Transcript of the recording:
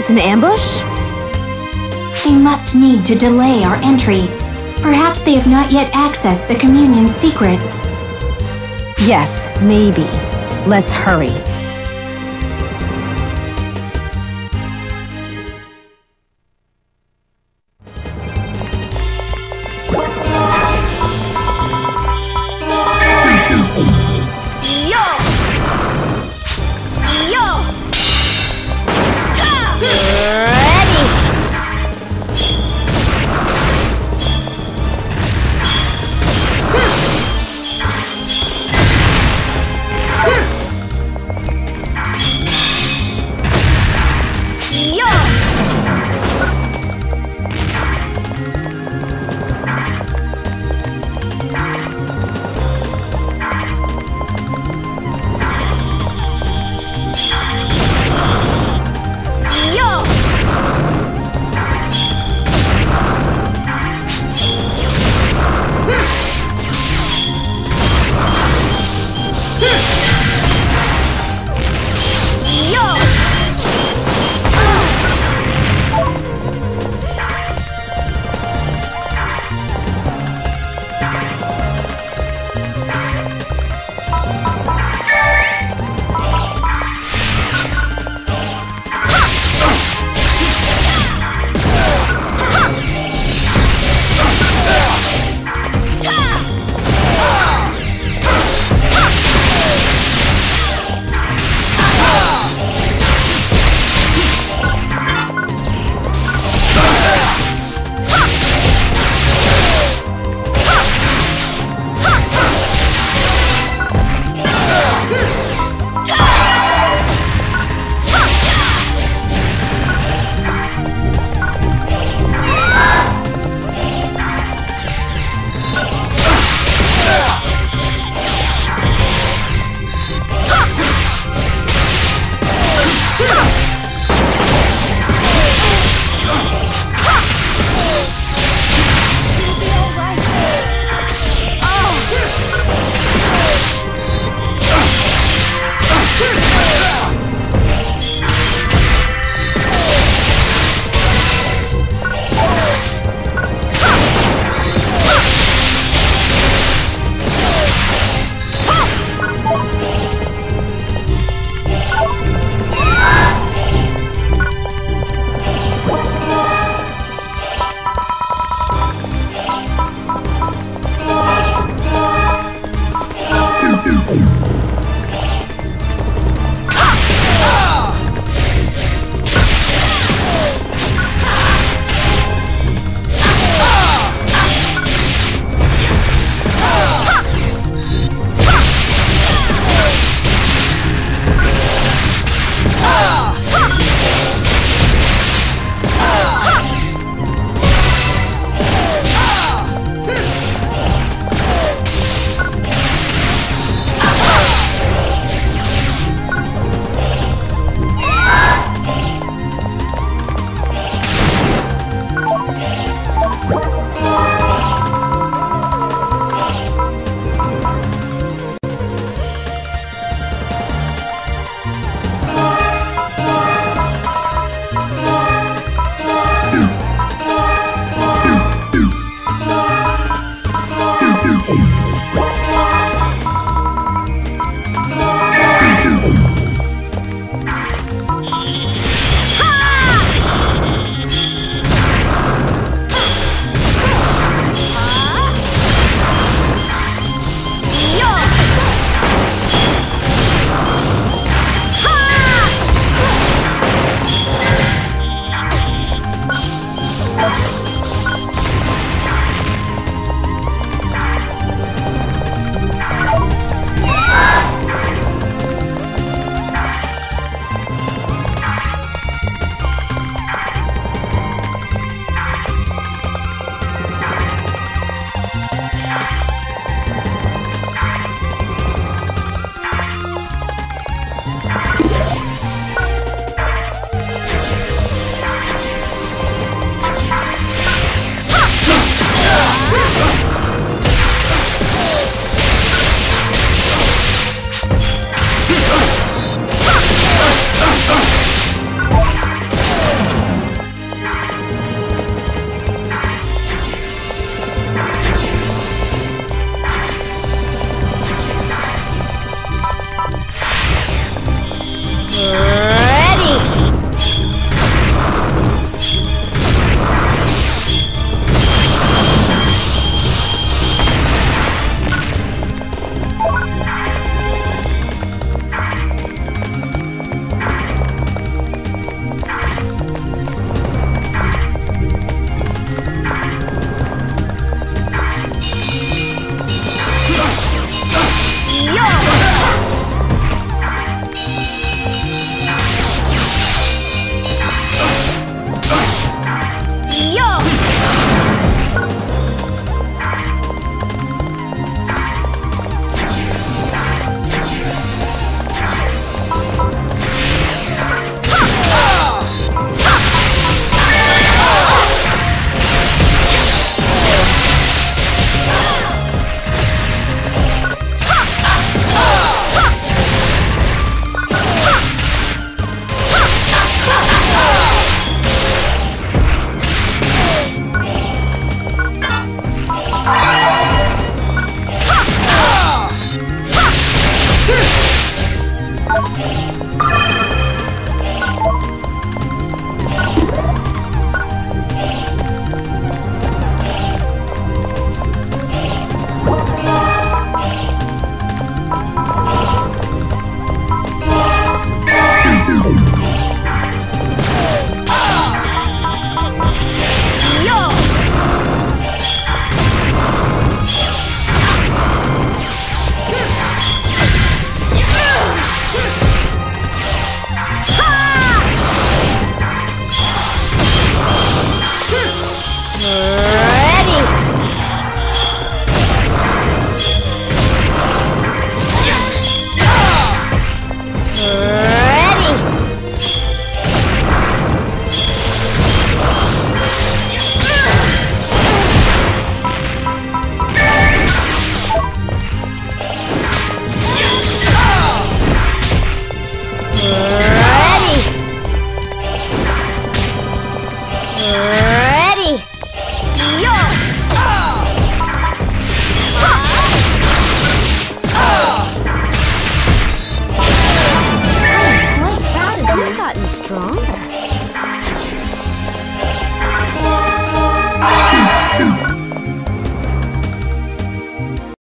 It's an ambush? They must need to delay our entry. Perhaps they have not yet accessed the communion's secrets. Yes, maybe. Let's hurry. Ready!